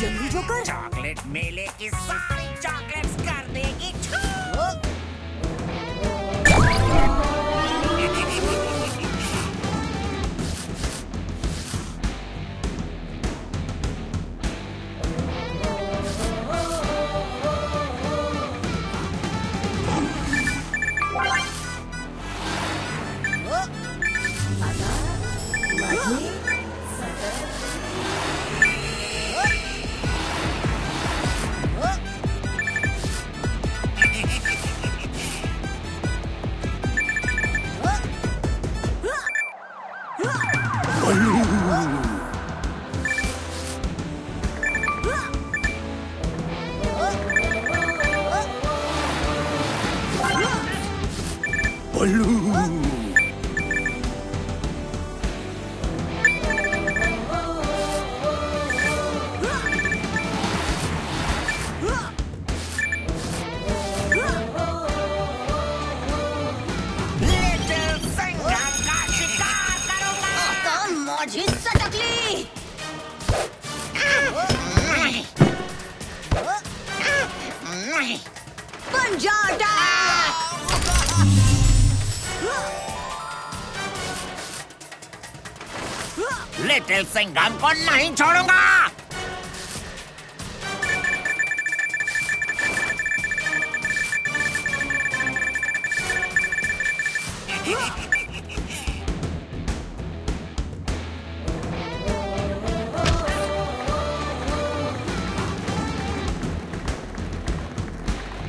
जल्दी जो कर चॉकलेट मेले की सारी chocolate. balloon. Punjada! Little Singham को नहीं छोड़ूँगा।